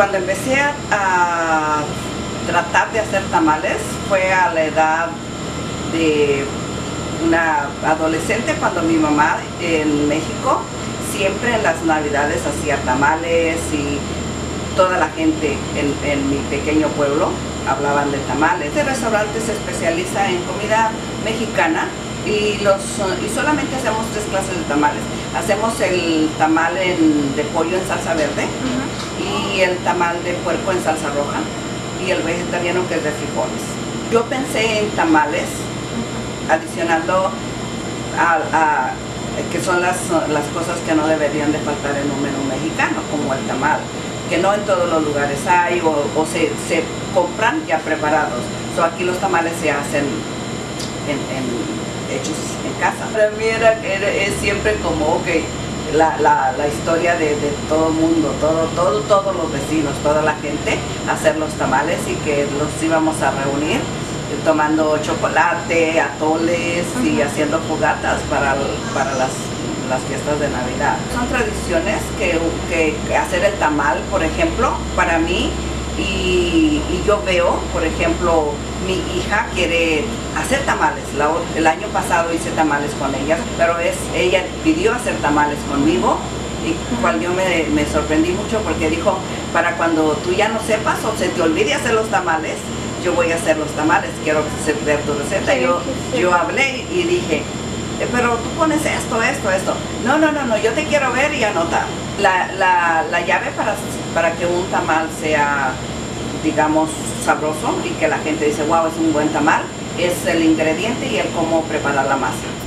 Cuando empecé a, tratar de hacer tamales fue a la edad de una adolescente cuando mi mamá en México siempre en las navidades hacía tamales y toda la gente en, mi pequeño pueblo hablaban de tamales. Este restaurante se especializa en comida mexicana y, los, y solamente hacemos tres clases de tamales. Hacemos el tamal de pollo en salsa verde y el tamal de puerco en salsa roja y el vegetariano que es de frijoles. Yo pensé en tamales adicionando a, que son las, las cosas que no deberían de faltar en un menú mexicano, como el tamal, que no en todos los lugares hay o, se, se, compran ya preparados. So, aquí los tamales se hacen en, hechos en casa. Para mí era, es siempre como, ok, la, la, la, historia de, de, todo el mundo, todo, todo, todos los vecinos, toda la gente, hacer los tamales y que los íbamos a reunir tomando chocolate, atoles y haciendo fogatas para, para las, las, fiestas de Navidad. Son tradiciones que, que, hacer el tamal, por ejemplo, para mí, y, y, yo veo, por ejemplo, mi hija quiere hacer tamales. el año pasado hice tamales con ella, pero es, ella pidió hacer tamales conmigo y cual yo me, me sorprendí mucho porque dijo, para cuando tú ya no sepas o se te olvide hacer los tamales, yo voy a hacer los tamales, quiero ver tu receta. Yo, yo hablé y dije, eh, pero tú pones esto, esto, esto. No, no, no, no, yo te quiero ver y anotar. La, la, la llave para, para que un tamal sea, digamos, sabroso y que la gente dice, wow, es un buen tamal, es el ingrediente y el cómo preparar la masa.